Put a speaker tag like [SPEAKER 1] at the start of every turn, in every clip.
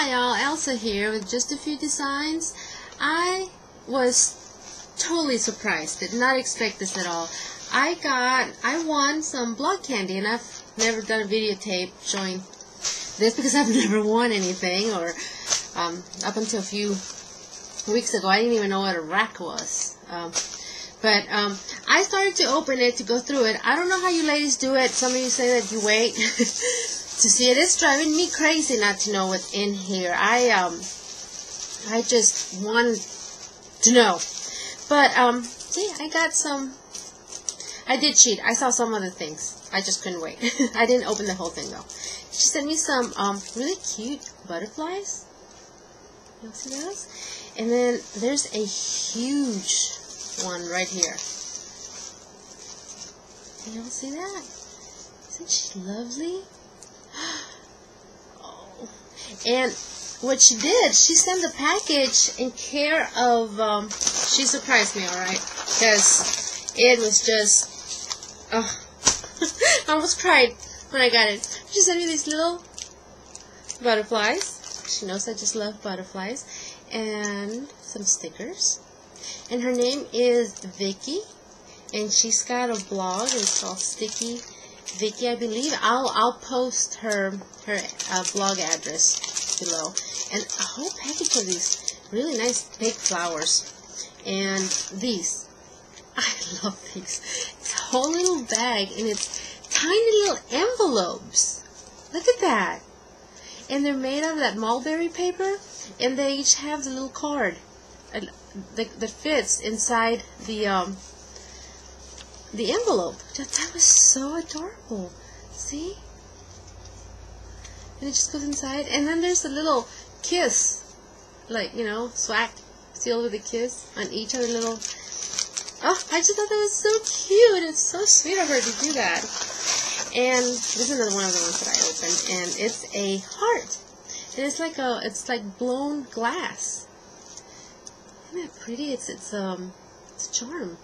[SPEAKER 1] Hi y'all, Elsa here with just a few designs. I was totally surprised, did not expect this at all. I got, I won some blog candy and I've never done a videotape showing this because I've never won anything or um, up until a few weeks ago I didn't even know what a rack was. Um, but um, I started to open it to go through it. I don't know how you ladies do it. Some of you say that you wait. to see it. It's driving me crazy not to know what's in here. I um I just want to know. But um see, I got some I did cheat. I saw some other things. I just couldn't wait. I didn't open the whole thing though. She sent me some um really cute butterflies. You'll see those? And then there's a huge one right here. Y'all see that? Isn't she lovely? And what she did, she sent the package in care of, um, she surprised me, alright? Because it was just, oh, I almost cried when I got it. She sent me these little butterflies. She knows I just love butterflies. And some stickers. And her name is Vickie. And she's got a blog. It's called Sticky Vickie, I believe. I'll I'll post her her uh, blog address below, and a whole package of these really nice big flowers, and these. I love these. It's a whole little bag, and it's tiny little envelopes. Look at that. And they're made out of that mulberry paper, and they each have the little card that, that fits inside the um, the envelope. That, that was so adorable. See? And it just goes inside. And then there's a little kiss. Like, you know, SWAK sealed with a kiss on each of the little... Oh, I just thought that was so cute. It's so sweet of her to do that. And this is another one of the ones that I opened. And it's a heart. And it's like a, it's like blown glass. Isn't that pretty? It's, it's, um, it's a charm.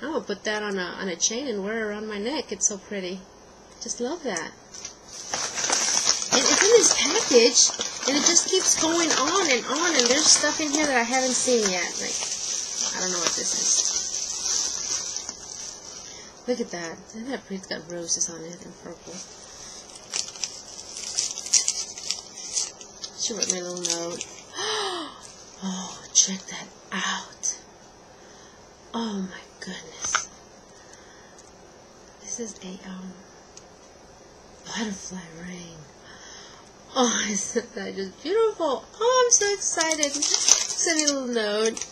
[SPEAKER 1] I'm gonna put that on a on a chain and wear it around my neck. It's so pretty. Just love that. And it's in this package, and it just keeps going on and on. And there's stuff in here that I haven't seen yet. Like I don't know what this is. Look at that. Isn't that pretty? It's got roses on it and purple. She wrote me a little note. Oh, check that out. Oh my goodness. This is a um butterfly ring. Oh, isn't that just beautiful? Oh, I'm so excited. Send me a little note.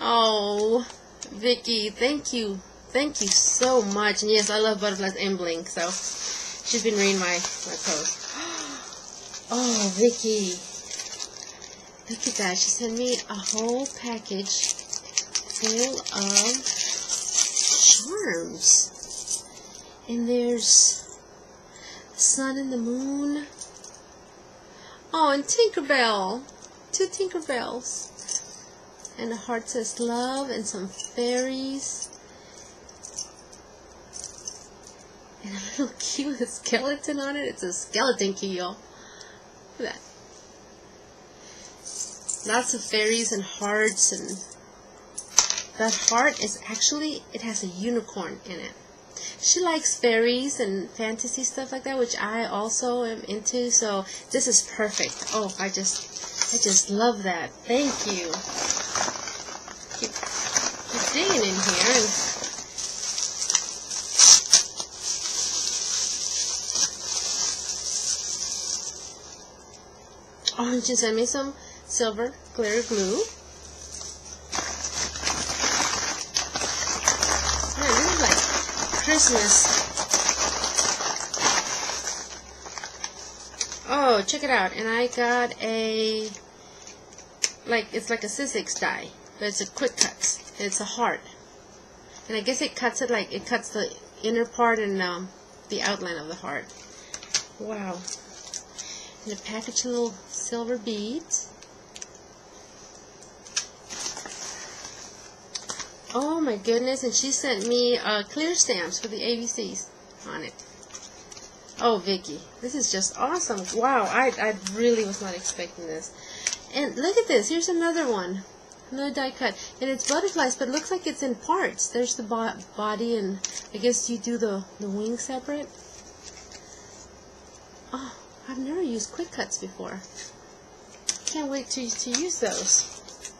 [SPEAKER 1] Oh, Vickie, thank you. Thank you so much. And yes, I love butterflies and bling, so she's been reading my, my post. Oh, Vickie. Look at that. She sent me a whole package full of charms. And there's the sun and the moon. Oh, and Tinkerbell. Two Tinkerbells. And the heart says love and some fairies. And a little cute skeleton on it. It's a skeleton key, y'all. Look at that. Lots of fairies and hearts and that heart is actually, it has a unicorn in it. She likes fairies and fantasy stuff like that, which I also am into, so this is perfect. Oh, I just, I just love that. Thank you. Keep, keep digging in here and Oh, and sent me some silver glitter glue. Christmas. Oh, check it out. And I got a, like, it's like a Sizzix die. But it's a quick cut. It's a heart. And I guess it cuts it like, it cuts the inner part and um, the outline of the heart. Wow. And a package of little silver beads. Oh my goodness, and she sent me uh, clear stamps for the ABCs on it. Oh, Vickie, this is just awesome. Wow, I, I really was not expecting this. And look at this. Here's another one. Another die cut. And it's butterflies, but it looks like it's in parts. There's the bo body, and I guess you do the, the wings separate. Oh, I've never used QuicKutz before. Can't wait to, to use those.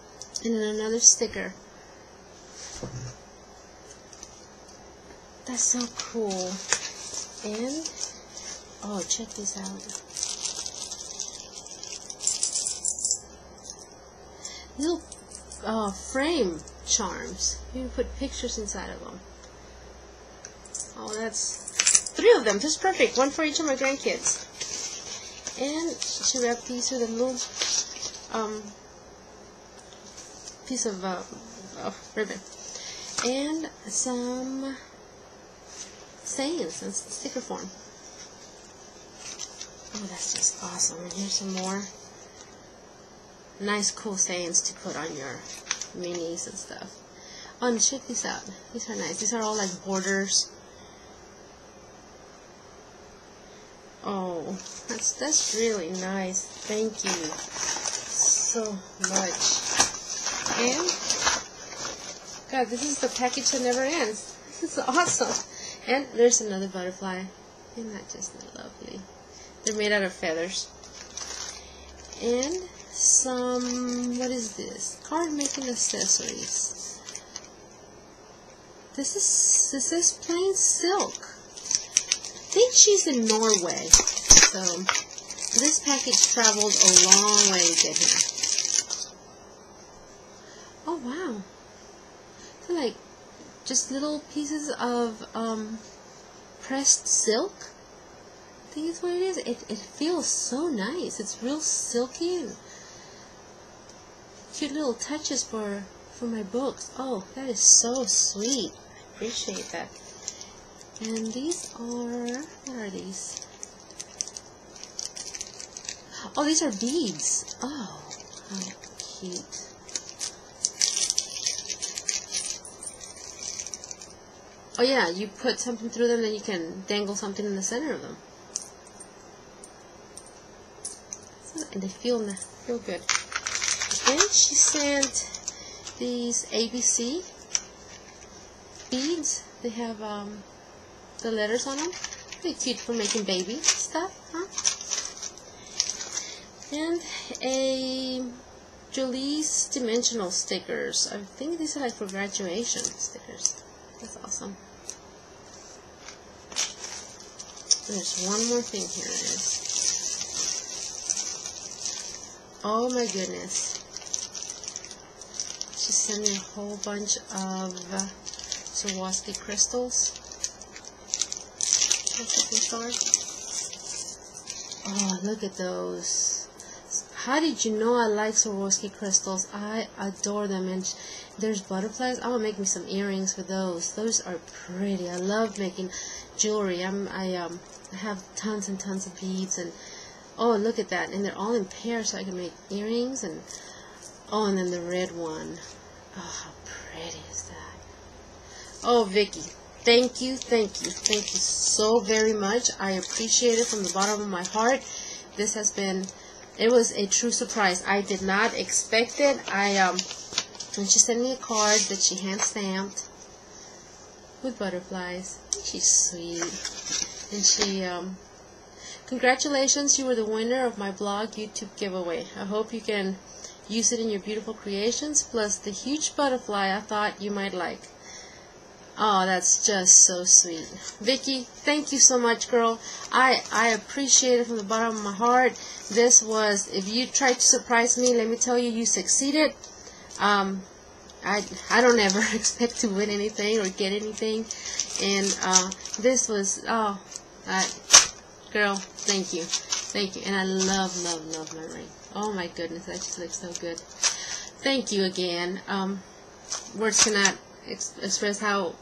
[SPEAKER 1] And then another sticker. That's so cool. And, oh, check this out. Little uh, frame charms. You can put pictures inside of them. Oh, that's three of them. Just perfect. One for each of my grandkids. And she wrapped these with a little um, piece of, uh, of ribbon. And some sayings in sticker form. Oh, that's just awesome. And here's some more nice, cool sayings to put on your minis and stuff. Oh, and check these out. These are nice. These are all like borders. Oh, that's that's really nice. Thank you so much. And God, this is the package that never ends. This is awesome. And there's another butterfly. Isn't that just lovely? They're made out of feathers. And some, what is this? Card making accessories. This is, this is plain silk. I think she's in Norway. So, this package traveled a long way to get here. Oh, wow. So, like, just little pieces of um, pressed silk. I think is what it is. It, it feels so nice. It's real silky and cute little touches for for my books. Oh, that is so sweet. I appreciate that. And these are, what are these? Oh, these are beads. Oh, how cute. Oh yeah, you put something through them, then you can dangle something in the center of them. And they feel feel good. Then she sent these ABC beads. They have um, the letters on them. Pretty cute for making baby stuff, huh? And a Jolee's dimensional stickers. I think these are like for graduation stickers. That's awesome. There's one more thing here. Oh my goodness. She sent me a whole bunch of uh, Swarovski crystals. Oh, look at those. How did you know I like Swarovski crystals? I adore them. And there's butterflies. I'm gonna make me some earrings for those. Those are pretty. I love making jewelry. I'm I um I have tons and tons of beads and oh look at that and they're all in pairs so I can make earrings and oh and then the red one. Oh how pretty is that? Oh Vickie, thank you, thank you, thank you so very much. I appreciate it from the bottom of my heart. This has been it was a true surprise. I did not expect it. I um and she sent me a card that she hand stamped with butterflies. She's sweet. And she, um, congratulations, you were the winner of my blog YouTube giveaway. I hope you can use it in your beautiful creations, plus the huge butterfly I thought you might like. Oh, that's just so sweet. Vickie, thank you so much, girl. I, I appreciate it from the bottom of my heart. This was, if you tried to surprise me, let me tell you, you succeeded. Um, I, I don't ever expect to win anything or get anything. And uh, this was, oh, I, girl, thank you. Thank you. And I love, love, love my ring. Oh my goodness, that just looks so good. Thank you again. Um, words cannot ex express how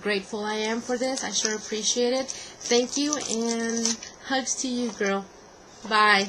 [SPEAKER 1] grateful I am for this. I sure appreciate it. Thank you and hugs to you, girl. Bye.